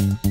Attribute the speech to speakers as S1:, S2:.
S1: Mm-hmm.